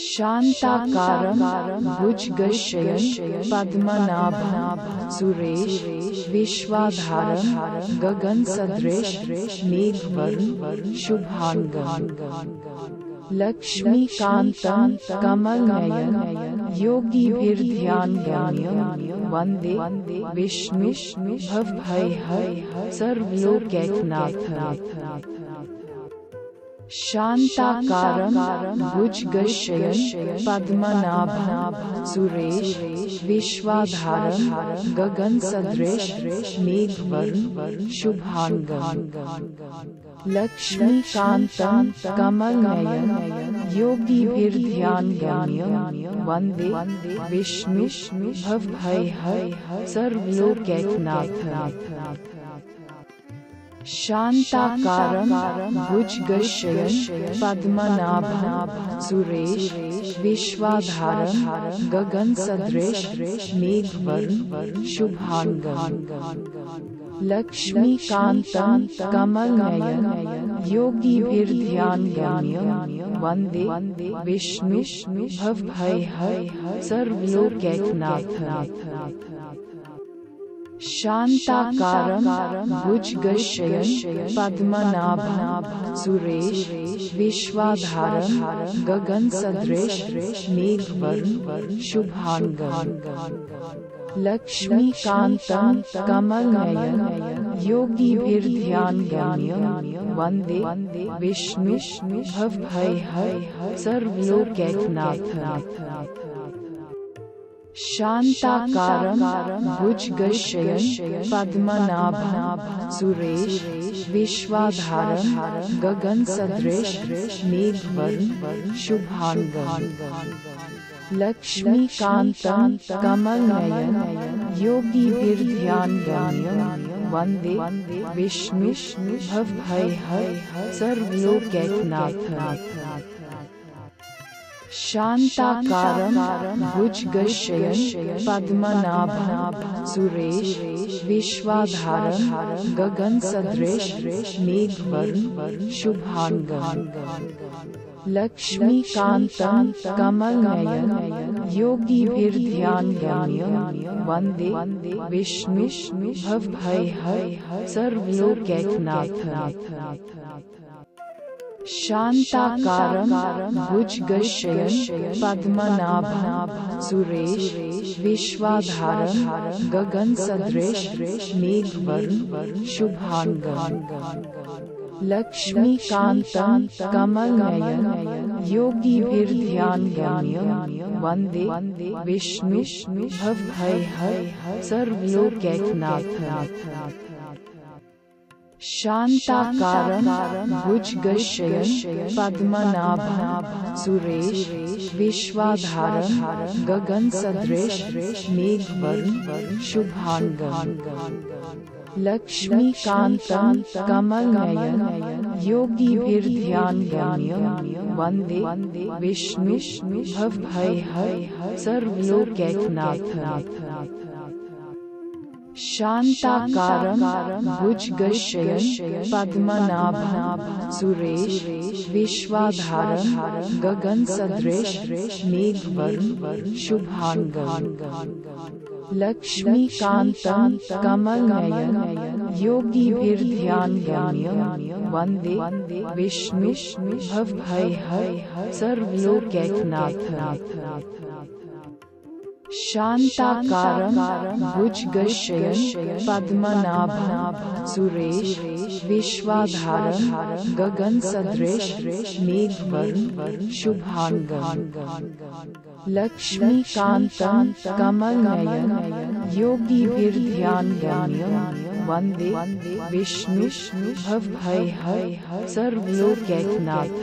शान्ताकारं भुजगशयन् पद्मनाभं Suresh विश्वाधारं गगनसदृश Meghavarna शुभाङ्गम् लक्ष्मीकान्तं Kamalnayan योगिभिर्ध्यानगम्यं Vande Vishnu भवभयहर सर्वलोकैकनाथ शान्ताकारं भुजगशयन् पद्मनाभं Suresh विश्वाधारं गगनसदृश Meghavarna शुभाङ्गम् लक्ष्मीकान्तं Kamalnayan योगिभिर्ध्यानगम्यं Vande Vishnu भवभयहर सर्वलोकैकनाथ शान्ताकारं भुजगशयन् पद्मनाभं Suresh विश्वाधारं गगनसदृश Meghavarna शुभाङ्गम् लक्ष्मीकान्तं Kamalnayan योगिभिर्ध्यानगम्यं Vande Vishnu भवभयहर सर्वलोकैकनाथ शान्ताकारं भुजगशयन् पद्मनाभं Suresh विश्वाधारं गगनसदृश Meghavarna शुभाङ्गम्। लक्ष्मीकान्तं Kamalnayan योगिभिर्ध्यानगम्यं Vande Vishnu भवभयहर सर्वलोकैकनाथ शान्ताकारं भुजगशयन् पद्मनाभं Suresh विश्वाधारं गगनसदृश Meghavarna शुभाङ्गम् लक्ष्मीकान्तं Kamalnayan योगिभिर्ध्यानगम्यं Vande Vishnu भवभयहर सर्वलोकैकनाथ शान्ताकारं भुजगशयन् पद्मनाभं Suresh विश्वाधारं गगनसदृश Meghavarna शुभाङ्गम्। लक्ष्मीकान्तं Kamalnayan योगिभिर्ध्यानगम्यं Vande Vishnu भवभयहर सर्वलोकैकनाथ शान्ताकारं भुजगशयन् पद्मनाभं Suresh विश्वाधारं गगनसदृश Meghavarna शुभाङ्गम् लक्ष्मीकान्तं Kamalnayan योगिभिर्ध्यानगम्यं Vande Vishnu भवभयहर सर्वलोकैकनाथ शान्ताकारं भुजगशयन् पद्मनाभं Suresh विश्वाधारं गगनसदृश Meghavarna शुभाङ्गम्। लक्ष्मीकान्तं Kamalnayan योगिभिर्ध्यानगम्यं Vande Vishnu भवभयहर शान्ताकारं भुजगशयन् पद्मनाभं Suresh विश्वाधारं गगनसदृश Meghavarna शुभाङ्गम् लक्ष्मीकान्तं Kamalnayan योगिभिर्ध्यानगम्यं Vande Vishnu भवभयहर सर्वलोकैकनाथ शान्ताकारं भुजगशयन् पद्मनाभं Suresh विश्वाधारं गगनसदृश Meghavarna शुभाङ्गम् लक्ष्मीकान्तं Kamalnayan योगिभिर्ध्यानगम्यं Vande Vishnu भवभयहर सर्वलोकैकनाथ